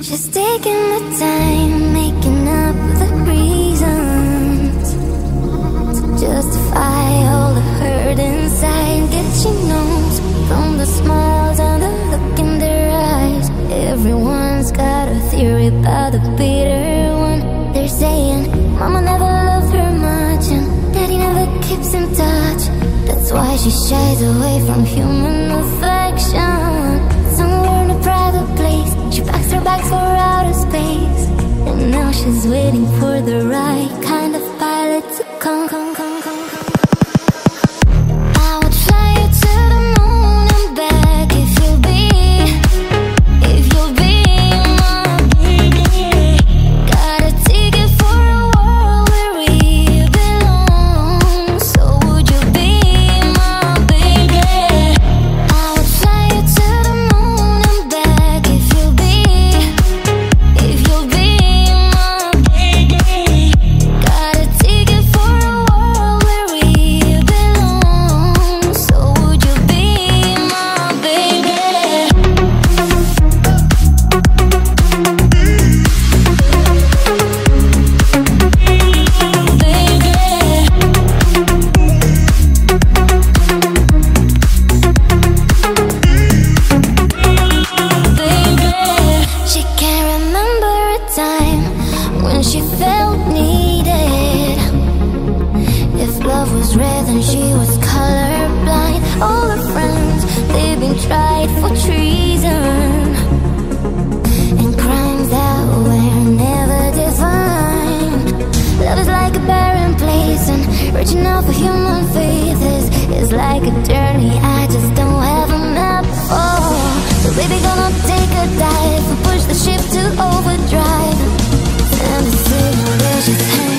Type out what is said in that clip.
Just taking the time, making up the reasons to justify all the hurt inside. Get she knows from the smiles and the look in their eyes. Everyone's got a theory about the bitter one. They're saying, Mama never loved her much, and Daddy never keeps in touch. That's why she shies away from human affection. She's waiting for the right kind of pilot to come, come, come. When she felt needed. If love was red, then she was colorblind. All her friends, they've been tried for treason and crimes that were never defined. Love is like a barren place, and reaching out for human faith is, like a journey I just don't have a map for. So baby, gonna take a dive and push the ship to overdrive. And the signal is just hanging.